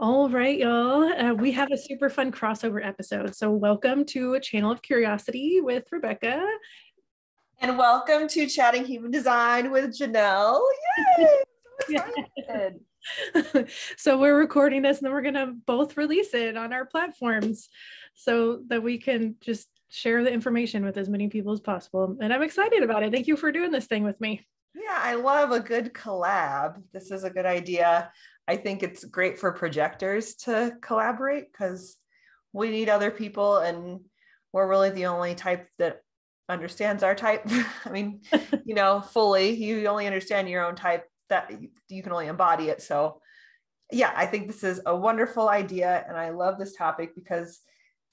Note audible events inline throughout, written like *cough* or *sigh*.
All right, y'all. Uh, we have a super fun crossover episode. So, welcome to a channel of curiosity with Rebeka. And welcome to Chatting Human Design with Janelle. Yay! *laughs* So, *laughs* so, we're recording this and then we're going to both release it on our platforms so that we can just share the information with as many people as possible. And I'm excited about it. Thank you for doing this thing with me. Yeah, I love a good collab. This is a good idea. I think it's great for projectors to collaborate because we need other people and we're really the only type that understands our type. *laughs* I mean, *laughs* you know, fully, you only understand your own type that you can only embody it. So, yeah, I think this is a wonderful idea. And I love this topic because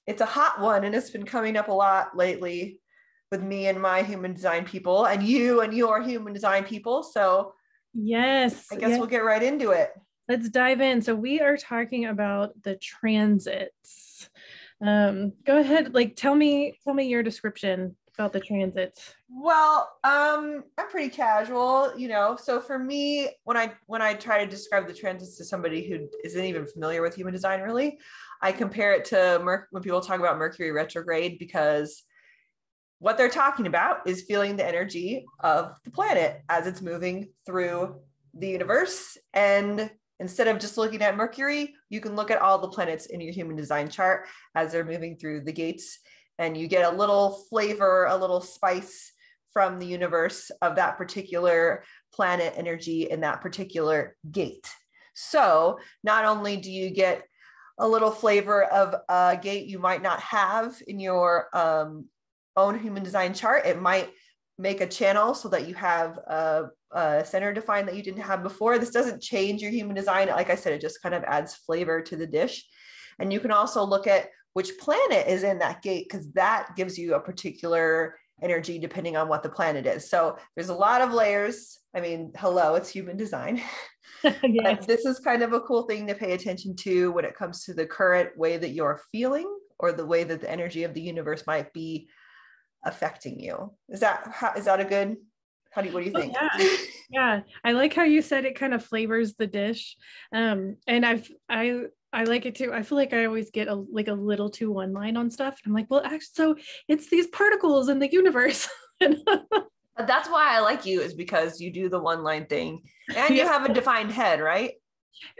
it's a hot one and it's been coming up a lot lately with me and my human design people and you and your human design people. So, yes, I guess yes. we'll get right into it. Let's dive in. So we are talking about the transits. Um, go ahead, like tell me, tell me your description about the transits. Well, um, I'm pretty casual, you know. So for me, when I when I try to describe the transits to somebody who isn't even familiar with human design, really, I compare it to Mer- when people talk about Mercury retrograde because what they're talking about is feeling the energy of the planet as it's moving through the universe and instead of just looking at Mercury, you can look at all the planets in your human design chart as they're moving through the gates. And you get a little flavor, a little spice from the universe of that particular planet energy in that particular gate. So not only do you get a little flavor of a gate you might not have in your um, own human design chart, it might make a channel so that you have a uh, center defined that you didn't have before. This doesn't change your human design. Like I said, it just kind of adds flavor to the dish. And you can also look at which planet is in that gate because that gives you a particular energy depending on what the planet is. So there's a lot of layers. I mean, hello, it's human design. *laughs* *laughs* yes. this is kind of a cool thing to pay attention to when it comes to the current way that you're feeling or the way that the energy of the universe might be affecting you. Is that how, is that a good how do you, what do you oh, think? Oh, yeah. yeah. I like how you said it kind of flavors the dish. Um, and I've, I, I like it too. I feel like I always get a like a little too one line on stuff. I'm like, well, actually, so it's these particles in the universe. *laughs* That's why I like you is because you do the one line thing and you have a defined head, right?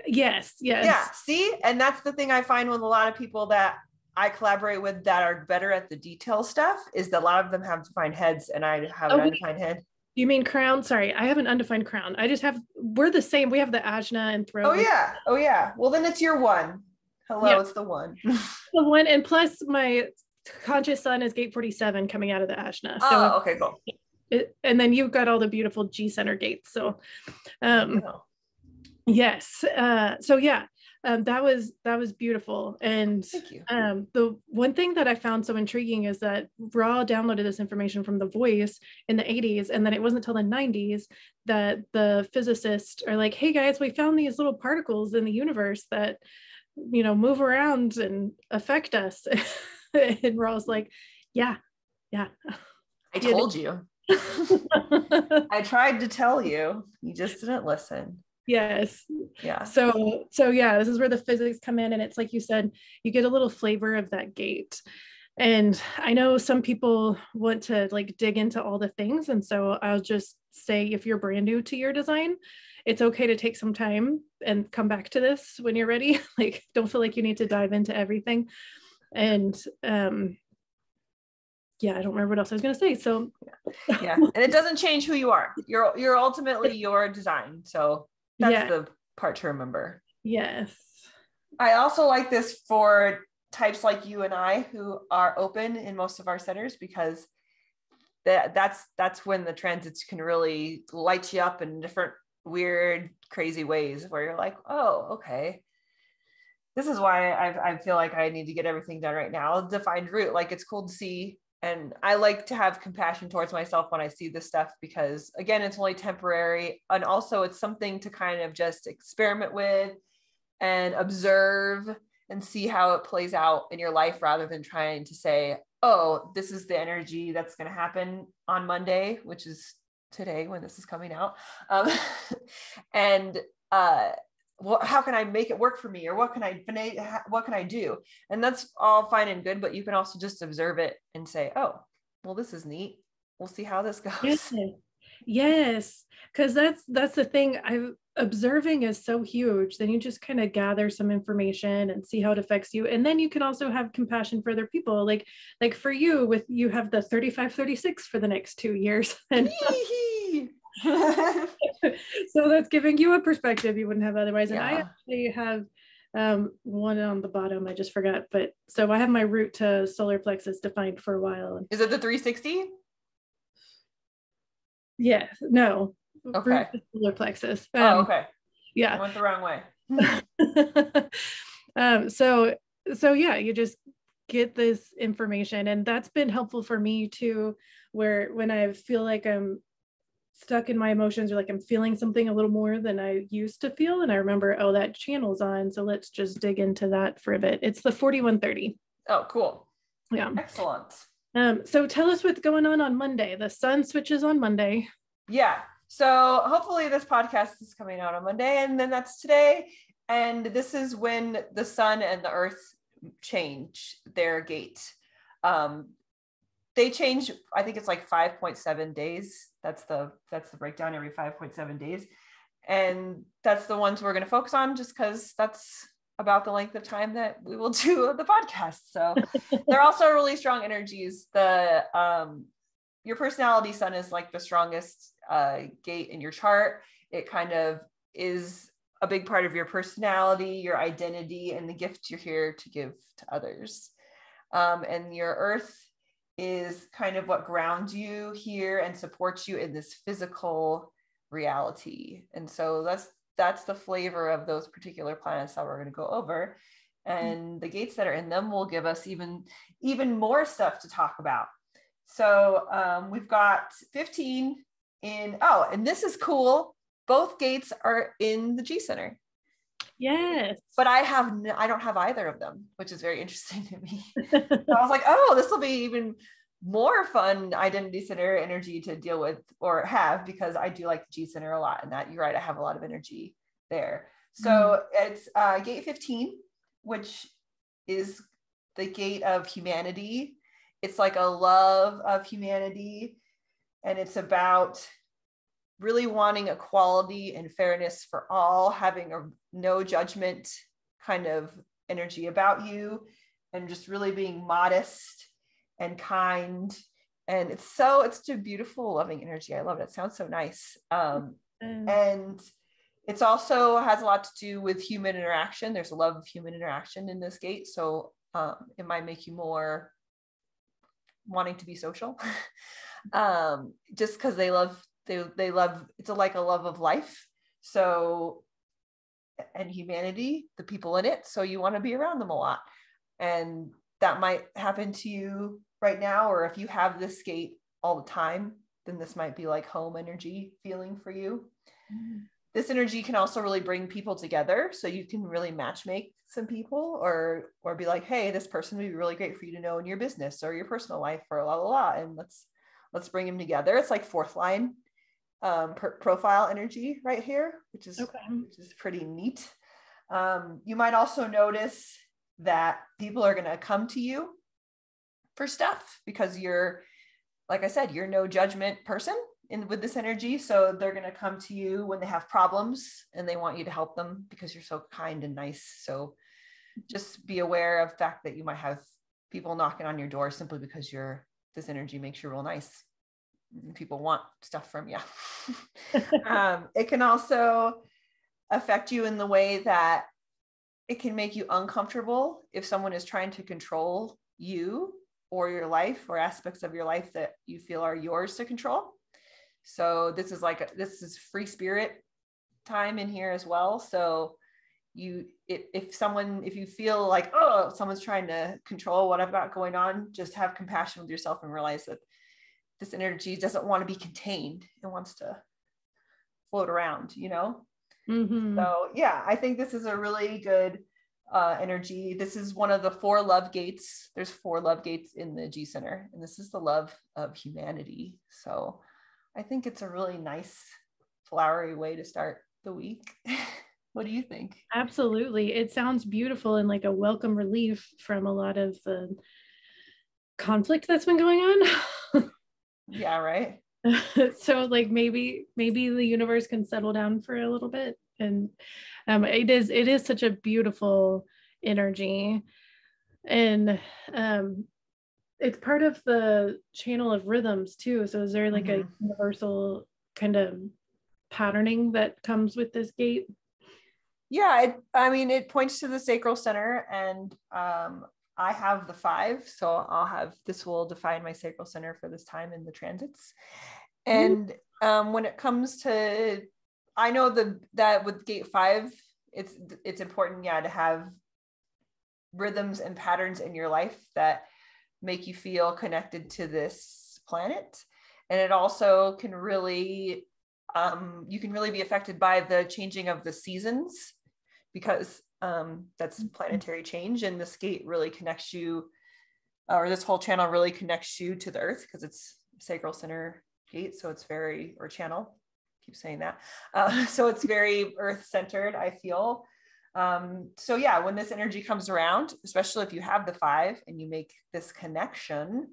Yes, yes. Yeah. See, and that's the thing I find with a lot of people that I collaborate with that are better at the detail stuff is that a lot of them have defined heads and I have oh, an undefined head. You mean crown? Sorry, I have an undefined crown. I just have, we're the same. We have the ajna and throat. Oh, yeah. Oh, yeah. Well, then it's your one. Hello, yeah. it's the one. *laughs* the one. And plus, my conscious sun is gate 47 coming out of the ajna. So oh, okay, cool. It, and then you've got all the beautiful G center gates. So, um, yes. Uh, so, yeah um, that was that was beautiful. And um, the one thing that i found so intriguing is that Ra downloaded this information from the voice in the 80s and then it wasn't until the 90s that the physicists are like hey guys we found these little particles in the universe that you know move around and affect us. *laughs* And Ra's like yeah yeah. I *laughs* told you. *laughs* I tried to tell you you just didn't listen yes yeah so so yeah this is where the physics come in and it's like you said you get a little flavor of that gate and i know some people want to like dig into all the things and so i'll just say if you're brand new to your design it's okay to take some time and come back to this when you're ready *laughs* like don't feel like you need to dive into everything and um yeah, I don't remember what else I was going to say. So yeah. yeah, and it doesn't change who you are. You're you're ultimately *laughs* your design. So that's yeah. the part to remember. Yes. I also like this for types like you and I who are open in most of our centers because that that's that's when the transits can really light you up in different weird crazy ways where you're like oh okay this is why I, I feel like i need to get everything done right now defined root like it's cool to see and i like to have compassion towards myself when i see this stuff because again it's only temporary. And also it's something to kind of just experiment with and observe and see how it plays out in your life rather than trying to say oh this is the energy that's going to happen on monday which is today when this is coming out. Um, *laughs* and uh, well, how can I make it work for me? Or what can I, what can I do? And that's all fine and good, but you can also just observe it and say, oh, well, this is neat. We'll see how this *laughs* goes. Yes. Yes. Cause that's, that's the thing I observing is so huge. Then you just kind of gather some information and see how it affects you. And then you can also have compassion for other people. Like, like for you with, you have the 35, 36 for the next two years. *laughs* And *laughs* so that's giving you a perspective you wouldn't have otherwise. And yeah. I actually have um, one on the bottom, I just forgot. But so I have my root to solar plexus defined for a while. Is it the 360? Yeah, no. Okay. Solar plexus. Oh, um, oh, okay. Yeah. I went the wrong way. *laughs* um, so so yeah, you just get this information and that's been helpful for me too where when i feel like i'm stuck in my emotions or like I'm feeling something a little more than I used to feel. And I remember, oh, that channel's on. So let's just dig into that for a bit. It's the 4130. Oh, cool. Yeah. Excellent. Um, so tell us what's going on on Monday. The sun switches on Monday. Yeah. So hopefully this podcast is coming out on Monday and then that's today. And this is when the sun and the earth change their gate. Um, they change i think it's like 5.7 days. That's the that's the breakdown every 5.7 days. And that's the ones we're going to focus on just because that's about the length of time that we will *laughs* do the podcast. So *laughs* they're also really strong energies. The um your personality sun is like the strongest uh gate in your chart. It kind of is a big part of your personality your identity and the gift you're here to give to others. Um, and your earth is kind of what grounds you here and supports you in this physical reality. And so that's that's the flavor of those particular planets that we're going to go over. And the gates that are in them will give us even even more stuff to talk about. So um, we've got 15 in oh, and this is cool. Both gates are in the G center. Yes. But I have I don't have either of them, which is very interesting to me. so I was like, oh, this will be even more fun identity center energy to deal with or have because I do like the G center a lot and that you're right, I have a lot of energy there. So mm-hmm. it's uh, gate 15, which is the gate of humanity. It's like a love of humanity. And it's about really wanting equality and fairness for all, having a no judgment kind of energy about you, and just really being modest and kind. And it's so, it's just a beautiful, loving energy. I love it. It sounds so nice. Um, mm. And it's also has a lot to do with human interaction. There's a love of human interaction in this gate. So um, it might make you more wanting to be social *laughs* um, just because they love they they love it's a, like a love of life. So and humanity the people in it. So you want to be around them a lot. And that might happen to you right now or if you have this gate all the time then this might be like home energy feeling for you. Mm-hmm. this energy can also really bring people together. So you can really match make some people or or be like hey this person would be really great for you to know in your business or your personal life or la la la and let's let's bring them together. It's like fourth line um, per- profile energy right here, which is okay. which is pretty neat. Um, you might also notice that people are going to come to you for stuff because you're, like I said, you're no judgment person in with this energy. So they're going to come to you when they have problems and they want you to help them because you're so kind and nice. So just be aware of the fact that you might have people knocking on your door simply because you're this energy makes you real nice people want stuff from you. *laughs* *laughs* um, it can also affect you in the way that it can make you uncomfortable if someone is trying to control you or your life or aspects of your life that you feel are yours to control. So this is like a, this is free spirit time in here as well. So you if, if someone if you feel like oh someone's trying to control what I've got going on, just have compassion with yourself and realize that this energy doesn't want to be contained it wants to float around you know mm-hmm. so yeah i think this is a really good uh, energy this is one of the four love gates there's four love gates in the g center and this is the love of humanity so i think it's a really nice flowery way to start the week *laughs* What do you think? Absolutely. It sounds beautiful and like a welcome relief from a lot of the conflict that's been going on. *laughs* yeah, right. *laughs* so like maybe maybe the universe can settle down for a little bit and um it is it is such a beautiful energy and um it's part of the channel of rhythms too so is there like mm-hmm. a universal kind of patterning that comes with this gate yeah it, i mean it points to the sacral center and um i have the five so i'll have this will define my sacral center for this time in the transits and mm-hmm. um when it comes to i know the that with gate five it's it's important yeah to have rhythms and patterns in your life that make you feel connected to this planet and it also can really um, you can really be affected by the changing of the seasons because um, that's mm-hmm. planetary change and this gate really connects you or this whole channel really connects you to the earth because it's sacral center gate so it's very or channel keep saying that uh, *laughs* so it's very earth centered i feel um, so yeah, when this energy comes around, especially if you have the five and you make this connection,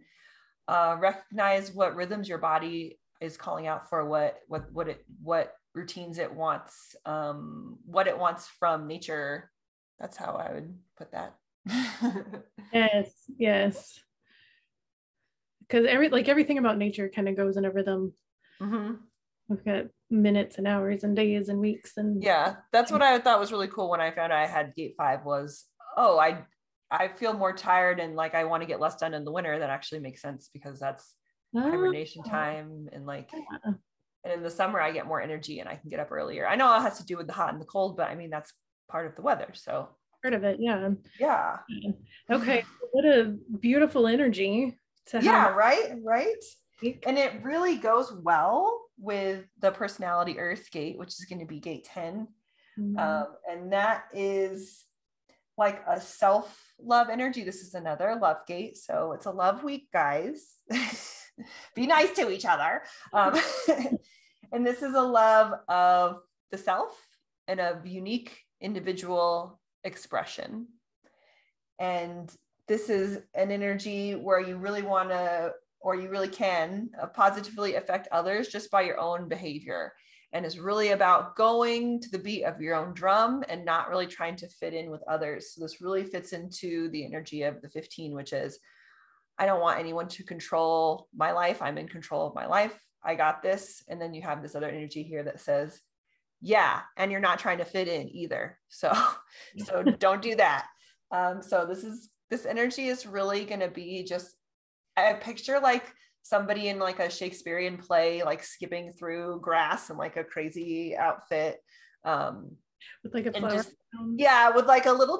uh, recognize what rhythms your body is calling out for, what what what it what routines it wants, um, what it wants from nature. That's how I would put that. *laughs* yes, yes. Because every like everything about nature kind of goes in a rhythm. Mm-hmm. We've got minutes and hours and days and weeks and yeah that's what i thought was really cool when i found out i had gate five was oh i i feel more tired and like i want to get less done in the winter that actually makes sense because that's oh. hibernation time and like yeah. and in the summer i get more energy and i can get up earlier i know it has to do with the hot and the cold but i mean that's part of the weather so. Part of it yeah. Yeah. Okay what a beautiful energy to yeah right right? And it really goes well with the personality earth gate which is going to be gate 10 mm-hmm. um, and that is like a self love energy. This is another love gate so it's a love week guys. *laughs* Be nice to each other. Um, *laughs* and this is a love of the self and of unique individual expression and this is an energy where you really want to or you really can uh, positively affect others just by your own behavior and is really about going to the beat of your own drum and not really trying to fit in with others. So this really fits into the energy of the 15, which is I don't want anyone to control my life. I'm in control of my life. I got this. And then you have this other energy here that says, yeah, and you're not trying to fit in either. *laughs* So, so *laughs* don't do that. Um, so this is this energy is really going to be just I picture like somebody in like a Shakespearean play, like skipping through grass in like a crazy outfit. Um, with like a flower. Just, yeah, with like a little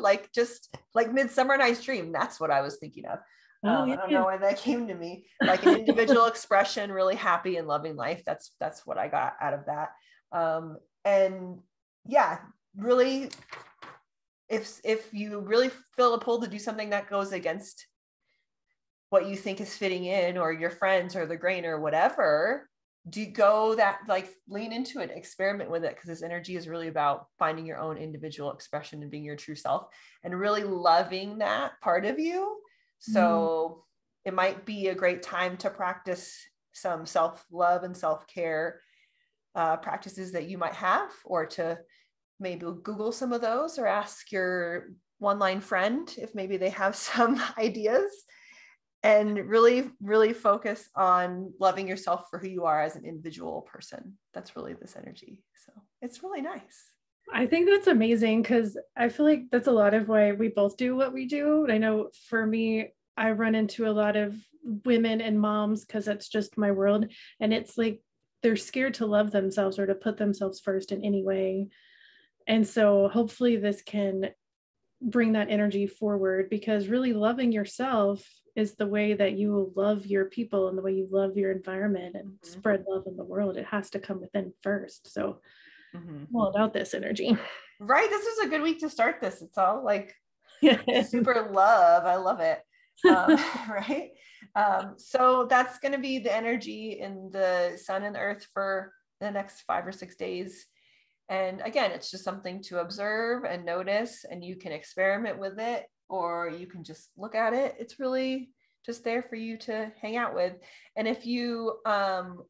like just like Midsummer Night's Dream. That's what I was thinking of. Oh, um, yeah. I don't know why that *laughs* came to me. Like an individual *laughs* expression, really happy and loving life. That's that's what I got out of that. Um, and yeah, really, if if you really feel a pull to do something that goes against what you think is fitting in or your friends or the grain or whatever do you go that like lean into it experiment with it because this energy is really about finding your own individual expression and being your true self and really loving that part of you so mm. it might be a great time to practice some self-love and self-care uh, practices that you might have or to maybe google some of those or ask your one line friend if maybe they have *laughs* some ideas and really really focus on loving yourself for who you are as an individual person. That's really this energy. So it's really nice i think that's amazing because i feel like that's a lot of why we both do what we do i know for me i run into a lot of women and moms because that's just my world and it's like they're scared to love themselves or to put themselves first in any way and so hopefully this can bring that energy forward because really loving yourself is the way that you love your people and the way you love your environment and mm-hmm. spread love in the world. It has to come within first. So, mm-hmm. all about this energy. Right. This is a good week to start this. It's all like *laughs* super love. I love it. Um, *laughs* right. Um, so, that's going to be the energy in the sun and earth for the next five or six days. And again, it's just something to observe and notice, and you can experiment with it or you can just look at it. It's really just there for you to hang out with. And if you um,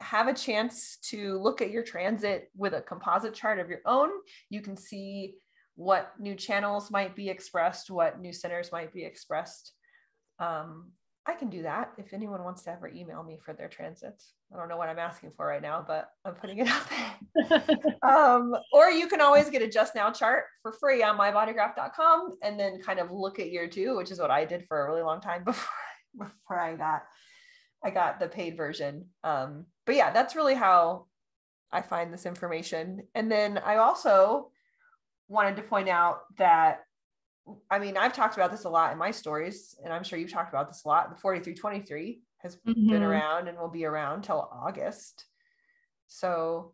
have a chance to look at your transit with a composite chart of your own, you can see what new channels might be expressed, what new centers might be expressed. Um, I can do that if anyone wants to ever email me for their transits. I don't know what I'm asking for right now, but I'm putting it out there. *laughs* um, or you can always get a just now chart for free on mybodygraph.com and then kind of look at year two, which is what I did for a really long time *laughs* before, before I got I got the paid version. Um, but yeah, that's really how I find this information. And then I also wanted to point out that I mean, I've talked about this a lot in my stories, and I'm sure you've talked about this a lot. The 4323 has mm-hmm. been around and will be around till August. So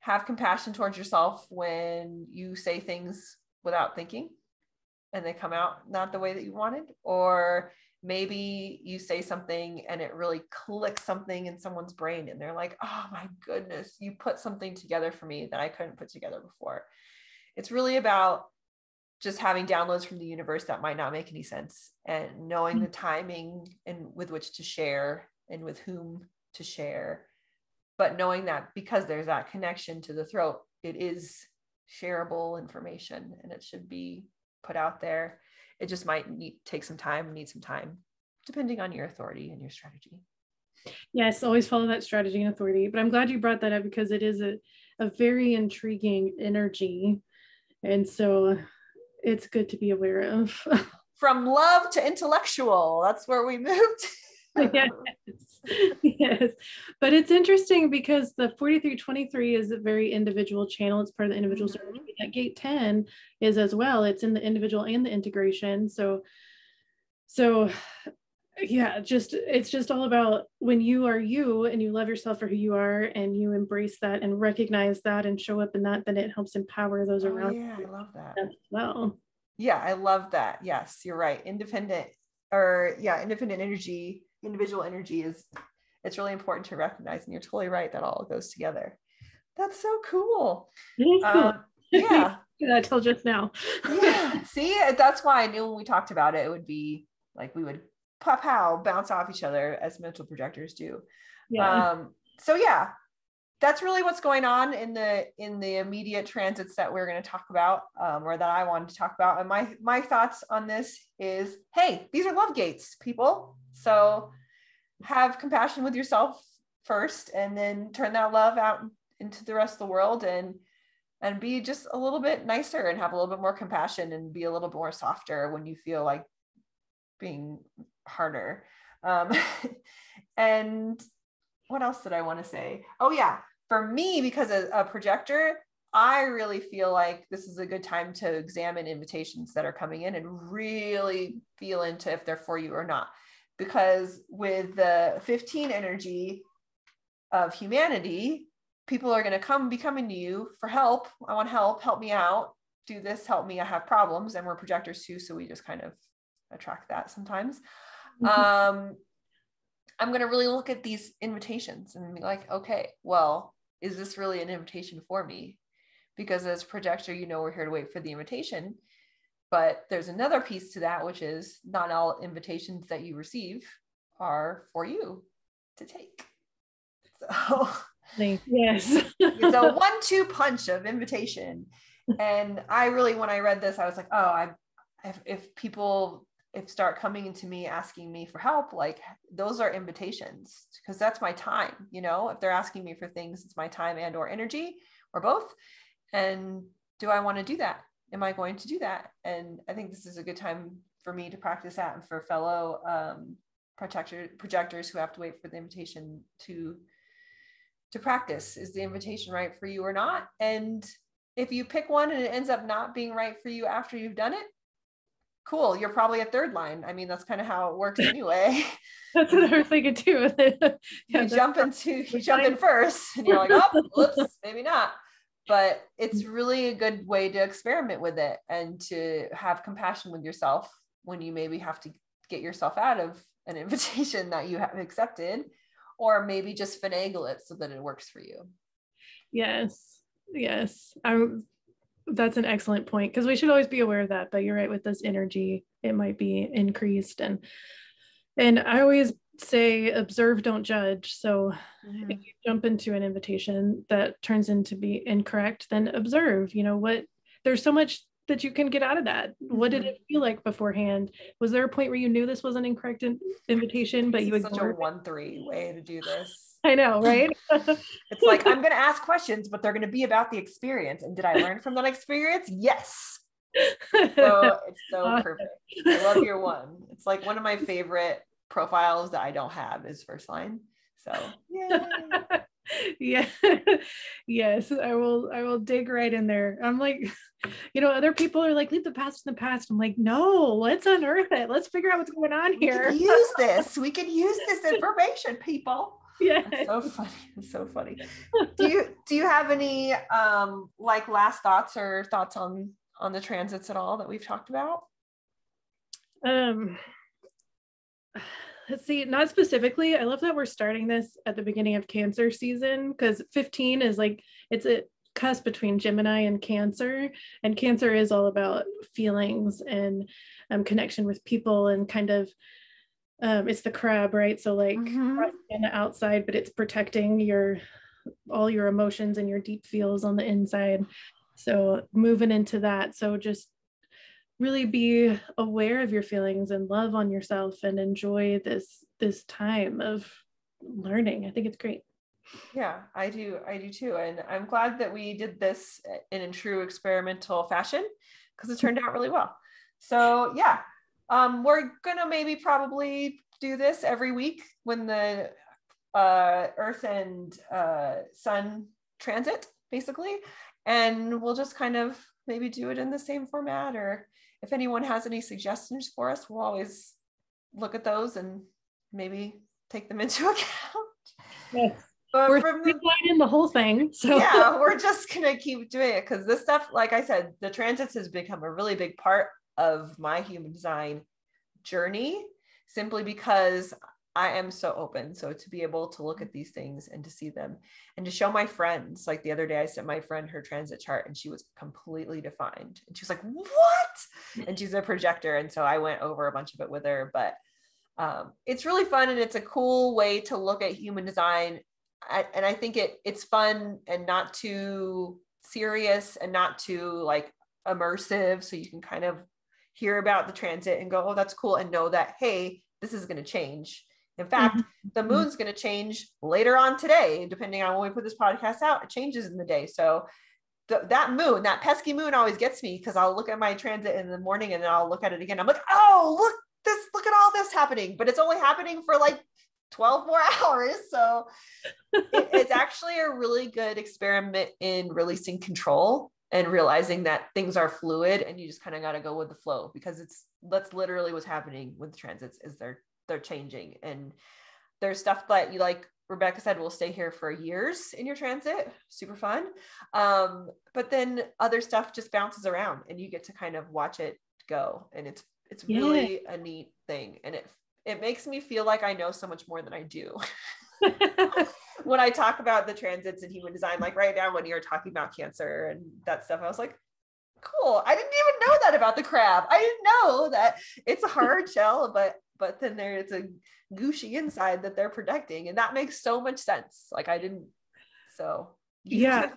have compassion towards yourself when you say things without thinking and they come out not the way that you wanted, or maybe you say something and it really clicks something in someone's brain and they're like, oh my goodness, you put something together for me that I couldn't put together before. It's really about just having downloads from the universe that might not make any sense and knowing the mm. timing and with which to share and with whom to share but knowing that because there's that connection to the throat it is shareable information and it should be put out there it just might need take some time need some time depending on your authority and your strategy yes always follow that strategy and authority but i'm glad you brought that up because it is a, a very intriguing energy and so it's good to be aware of. *laughs* From love to intellectual, that's where we *laughs* moved. *laughs* *laughs* yes. yes. But it's interesting because the 4323 is a very individual channel. It's part of the individual mm-hmm. That gate 10 is as well. It's in the individual and the integration. So, so yeah, just it's just all about when you are you and you love yourself for who you are and you embrace that and recognize that and show up in that, then it helps empower those oh, around yeah, you. I love that as well. Yeah, I love that. Yes, you're right. Independent or yeah, independent energy, individual energy is it's really important to recognize, and you're totally right that all goes together. That's so cool. cool. Um, *laughs* yeah. I told just now. *laughs* yeah. See, that's why I knew when we talked about it, it would be like we would pop pow bounce off each other as mental projectors do. Yeah. Um, so yeah, that's really what's going on in the in the immediate transits that we're going to talk about um, or that i wanted to talk about. And my my thoughts on this is hey these are love gates people. So have compassion with yourself first and then turn that love out into the rest of the world and and be just a little bit nicer and have a little bit more compassion and be a little bit more softer when you feel like being harder. Um, *laughs* and what else did I want to say? Oh, yeah. For me, because a, a projector, I really feel like this is a good time to examine invitations that are coming in and really feel into if they're for you or not. Because with the 15 energy of humanity, people are going to come be coming to you for help. I want help, help me out, do this, help me. I have problems. And we're projectors too. So we just kind of attract that sometimes. Mm-hmm. Um, I'm going to really look at these invitations and be like, okay, well, is this really an invitation for me? Because as projector, you know, we're here to wait for the invitation. But there's another piece to that, which is not all invitations that you receive are for you to take. *laughs* So, yes, *laughs* it's a *laughs* one two punch of invitation. And I really, when I read this, I was like, oh, I, if, if people if start coming to me asking me for help like those are invitations because that's my time you know? If they're asking me for things it's my time and or energy or both. And do i want to do that? Am i going to do that? And i think this is a good time for me to practice that and for fellow um, projector projectors who have to wait for the invitation to to practice. Is the invitation right for you or not? And if you pick one and it ends up not being right for you after you've done it cool you're probably a third line. I mean that's kind of how it works *laughs* anyway. That's what i was thinking too. *laughs* Yeah, you jump into you jump in first and you're like oh *laughs* whoops maybe not. But it's mm. really a good way to experiment with it and to have compassion with yourself when you maybe have to get yourself out of an invitation that you have accepted or maybe just finagle it so that it works for you. Yes yes. I'm that's an excellent point because we should always be aware of that but you're right with this energy it might be increased and and i always say observe don't judge so mm-hmm. if you jump into an invitation that turns into be incorrect then observe you know what there's so much that you can get out of that mm-hmm. what did mm-hmm. it feel like beforehand was there a point where you knew this was an incorrect in- invitation but you such a one three way to do this *laughs* i know right *laughs* it's like i'm going to ask questions but they're going to be about the experience and did i learn from that experience yes so it's so *laughs* uh, perfect i love your one it's like one of my favorite profiles that I don't have is first line. So yeah. yes, I will I will dig right in there. I'm like, you know, other people are like, leave the past in the past. I'm like, no, let's unearth it. Let's figure out what's going on here. use this. We can use this information, people. *laughs* Yeah. so funny. *laughs* It's so funny. *laughs* Do you do you have any um like last thoughts or thoughts on on the transits at all that we've talked about? Um *sighs* let's see, not specifically. I love that we're starting this at the beginning of Cancer season because 15 is like it's a cusp between Gemini and Cancer, and Cancer is all about feelings and um, connection with people and kind of um, it's the crab, right? So like mm-hmm. on the outside, but it's protecting your all your emotions and your deep feels on the inside. So moving into that. So just really be aware of your feelings and love on yourself and enjoy this this time of learning i think it's great yeah i do i do too and i'm glad that we did this in a true experimental fashion because it turned out really well so yeah um, we're gonna maybe probably do this every week when the uh, earth and uh, sun transit basically and we'll just kind of maybe do it in the same format or if anyone has any suggestions for us, we'll always look at those and maybe take them *laughs* into account. Yes. But we're from the, in the whole thing. So yeah, we're *laughs* just gonna keep doing it because this stuff, like I said, the transits has become a really big part of my human design journey simply because I am so open. So to be able to look at these things and to see them and to show my friends, like the other day, I sent my friend her transit chart and she was completely defined. And she was like, What? And she's a projector. And so I went over a bunch of it with her. But um, it's really fun and it's a cool way to look at human design. I, and I think it it's fun and not too serious and not too like immersive. So you can kind of hear about the transit and go, Oh, that's cool. And know that, hey, this is going to change in fact, mm-hmm. the moon's going to change later on today, depending on when we put this podcast out. It changes in the day. So that moon, that pesky moon always gets me because I'll look at my transit in the morning and then I'll look at it again. I'm like, oh, look this, look at all this happening, but it's only happening for like 12 more *laughs* hours. So it, it's actually a really good experiment in releasing control and realizing that things are fluid and you just kind of got to go with the flow because it's that's literally what's happening with the transits is they're they're changing. And there's stuff that you like rebeka said will stay here for years in your transit super fun. Um, but then other stuff just bounces around and you get to kind of watch it go and it's it's yeah. really a neat thing and it it makes me feel like i know so much more than i do *laughs* *laughs* when i talk about the transits and human design like right now when you're talking about cancer and that stuff i was like cool i didn't even know that about the crab. I didn't know that it's a hard shell but but then there's a gushy inside that they're protecting and that makes so much sense. Like i didn't so. Yeah.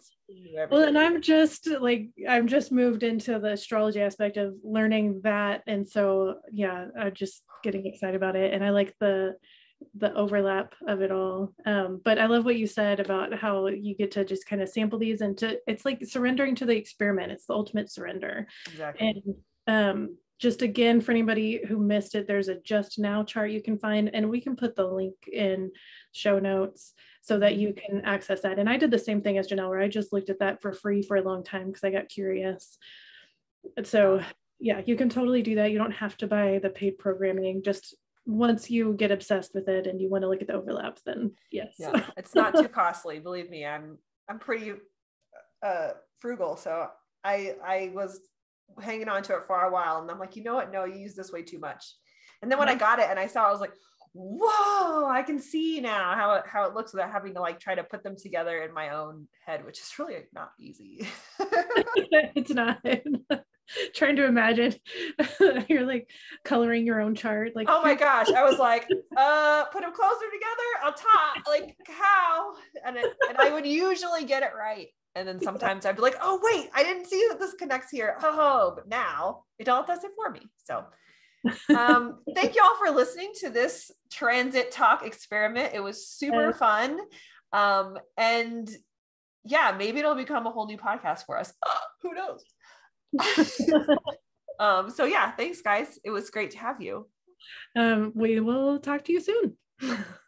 well and i'm just like i'm just moved into the astrology aspect of learning that and so yeah i'm just getting excited about it and i like the the overlap of it all. Um, but i love what you said about how you get to just kind of sample these and to it's like surrendering to the experiment. It's the ultimate surrender. Exactly. and um, just again for anybody who missed it there's a just now chart you can find and we can put the link in show notes so that you can access that. And i did the same thing as janelle where i just looked at that for free for a long time because i got curious. So yeah you can totally do that. You don't have to buy the paid programming just once you get obsessed with it and you want to look at the overlaps then yes yeah it's not too costly believe me i'm i'm pretty uh frugal so i i was hanging on to it for a while. And I'm like, you know what? No, you use this way too much. And then when I got it and I saw, I was like, whoa, I can see now how it how it looks without having to like try to put them together in my own head, which is really not easy. *laughs* *laughs* it's not. *laughs* *laughs* trying to imagine *laughs* you're like coloring your own chart like oh my *laughs* gosh i was like uh put them closer together on top like how? And, it, and i would usually get it right. And then sometimes i'd be like oh wait i didn't see that this connects here. Oh but now it all does it for me. So um, thank you all for listening to this transit talk experiment. It was super fun. Um, and yeah maybe it'll become a whole new podcast for us. *gasps* Who knows *laughs* um, so yeah, thanks guys. It was great to have you. Um, we will talk to you soon. *laughs*